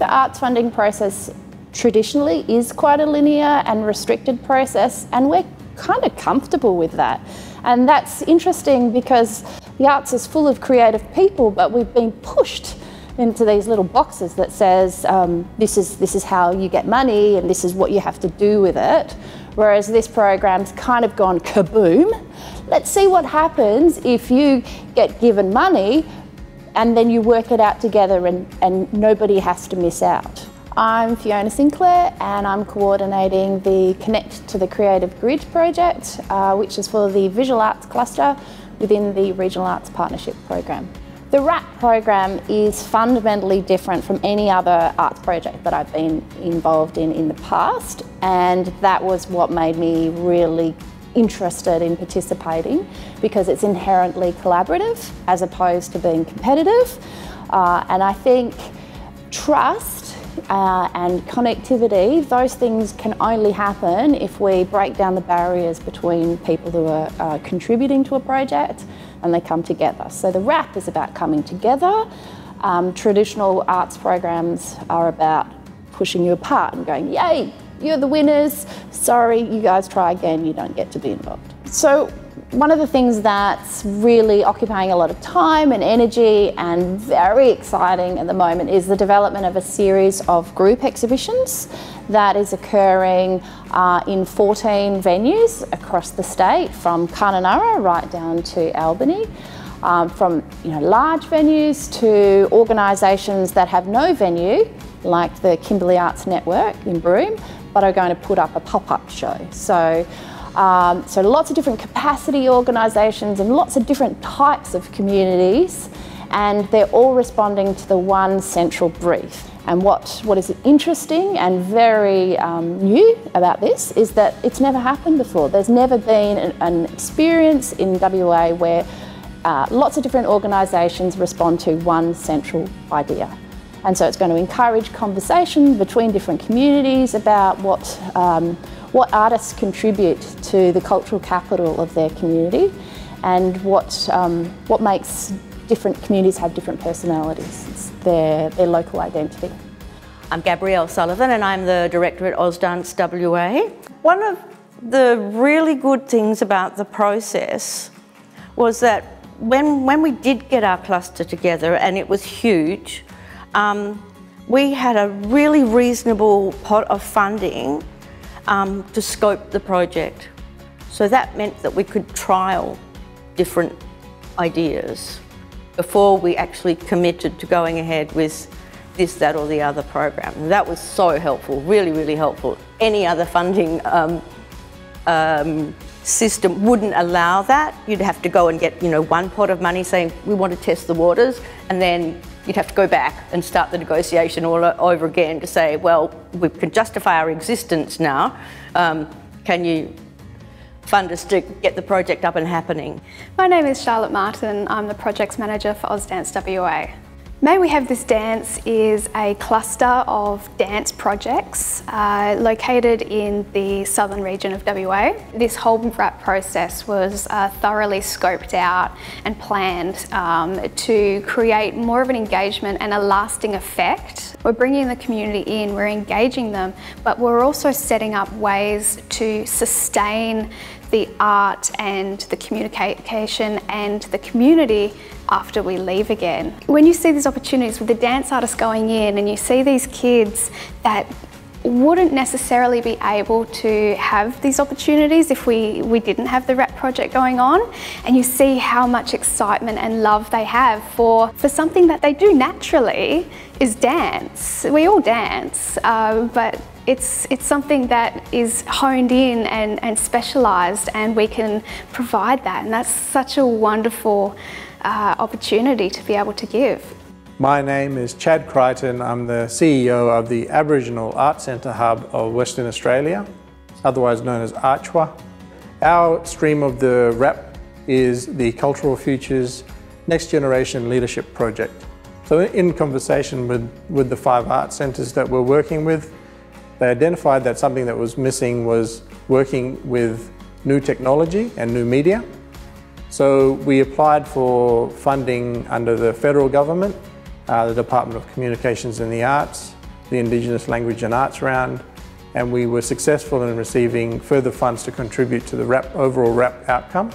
the arts funding process traditionally is quite a linear and restricted process, and we're kind of comfortable with that. And that's interesting because the arts is full of creative people, but we've been pushed into these little boxes that says um, this is this is how you get money and this is what you have to do with it. Whereas this program's kind of gone kaboom. Let's see what happens if you get given money and then you work it out together and, and nobody has to miss out. I'm Fiona Sinclair and I'm coordinating the Connect to the Creative Grid project, uh, which is for the Visual Arts Cluster within the Regional Arts Partnership Program. The RAP program is fundamentally different from any other arts project that I've been involved in in the past and that was what made me really interested in participating because it's inherently collaborative as opposed to being competitive. Uh, and I think trust uh, and connectivity, those things can only happen if we break down the barriers between people who are uh, contributing to a project and they come together. So the RAP is about coming together. Um, traditional arts programs are about pushing you apart and going, yay, you're the winners. Sorry, you guys try again, you don't get to be involved. So one of the things that's really occupying a lot of time and energy and very exciting at the moment is the development of a series of group exhibitions that is occurring uh, in 14 venues across the state from Kununurra right down to Albany. Um, from you know, large venues to organisations that have no venue, like the Kimberley Arts Network in Broome, but are going to put up a pop-up show. So, um, so lots of different capacity organisations and lots of different types of communities and they're all responding to the one central brief. And what, what is interesting and very um, new about this is that it's never happened before. There's never been an, an experience in WA where uh, lots of different organisations respond to one central idea. And so it's going to encourage conversation between different communities about what, um, what artists contribute to the cultural capital of their community and what, um, what makes different communities have different personalities, it's their, their local identity. I'm Gabrielle Sullivan and I'm the Director at Ausdance WA. One of the really good things about the process was that when, when we did get our cluster together and it was huge, um, we had a really reasonable pot of funding um, to scope the project. So that meant that we could trial different ideas before we actually committed to going ahead with this, that or the other program. And that was so helpful, really, really helpful. Any other funding um, um, system wouldn't allow that. You'd have to go and get, you know, one pot of money saying, we want to test the waters, and then you'd have to go back and start the negotiation all over again to say, well, we can justify our existence now. Um, can you fund us to get the project up and happening? My name is Charlotte Martin. I'm the projects manager for Ausdance WA. May We Have This Dance is a cluster of dance projects uh, located in the southern region of WA. This whole RAP process was uh, thoroughly scoped out and planned um, to create more of an engagement and a lasting effect. We're bringing the community in, we're engaging them, but we're also setting up ways to sustain the art and the communication and the community after we leave again. When you see these opportunities with the dance artists going in and you see these kids that wouldn't necessarily be able to have these opportunities if we, we didn't have the RAP project going on and you see how much excitement and love they have for, for something that they do naturally is dance. We all dance, uh, but it's, it's something that is honed in and, and specialised and we can provide that and that's such a wonderful uh, opportunity to be able to give. My name is Chad Crichton. I'm the CEO of the Aboriginal Art Centre Hub of Western Australia, otherwise known as ARCHWA. Our stream of the RAP is the Cultural Futures Next Generation Leadership Project. So in conversation with, with the five art centres that we're working with, they identified that something that was missing was working with new technology and new media. So we applied for funding under the federal government, uh, the Department of Communications and the Arts, the Indigenous Language and Arts Round, and we were successful in receiving further funds to contribute to the RAP, overall RAP outcome.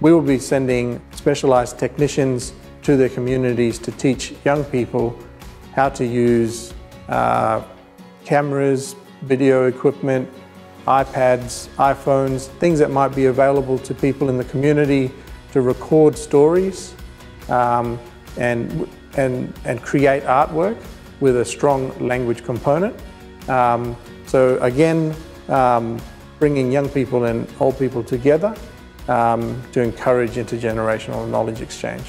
We will be sending specialised technicians to their communities to teach young people how to use uh, cameras, video equipment, iPads, iPhones, things that might be available to people in the community to record stories um, and, and, and create artwork with a strong language component. Um, so again, um, bringing young people and old people together um, to encourage intergenerational knowledge exchange.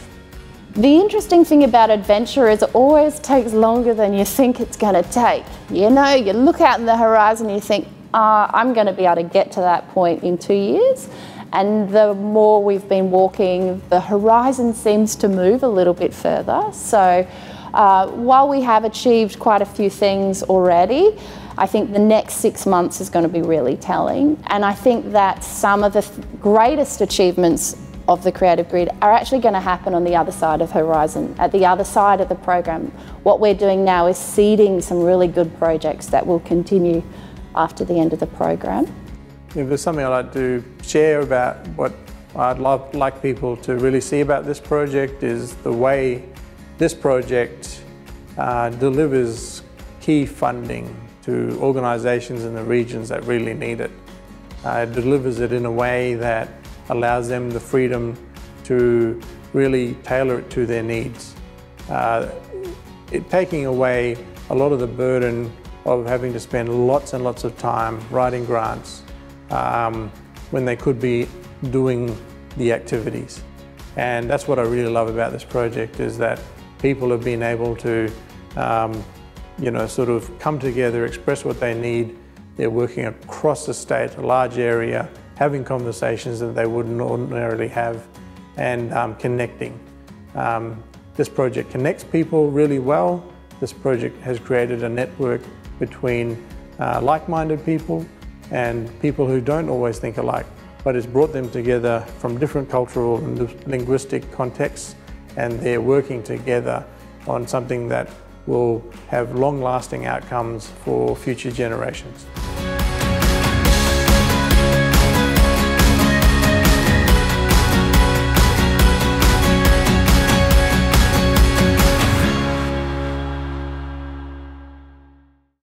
The interesting thing about adventure is it always takes longer than you think it's going to take. You know, you look out in the horizon and you think, uh, I'm going to be able to get to that point in two years. And the more we've been walking, the horizon seems to move a little bit further. So uh, while we have achieved quite a few things already, I think the next six months is going to be really telling. And I think that some of the greatest achievements of the Creative Grid are actually going to happen on the other side of Horizon, at the other side of the program. What we're doing now is seeding some really good projects that will continue after the end of the program. If there's something I'd like to share about what I'd love, like people to really see about this project is the way this project uh, delivers key funding to organisations in the regions that really need it. Uh, it delivers it in a way that allows them the freedom to really tailor it to their needs. Uh, it taking away a lot of the burden of having to spend lots and lots of time writing grants um, when they could be doing the activities. And that's what I really love about this project is that people have been able to, um, you know, sort of come together, express what they need. They're working across the state, a large area, having conversations that they wouldn't ordinarily have and um, connecting. Um, this project connects people really well. This project has created a network between uh, like-minded people and people who don't always think alike, but it's brought them together from different cultural and linguistic contexts and they're working together on something that will have long-lasting outcomes for future generations.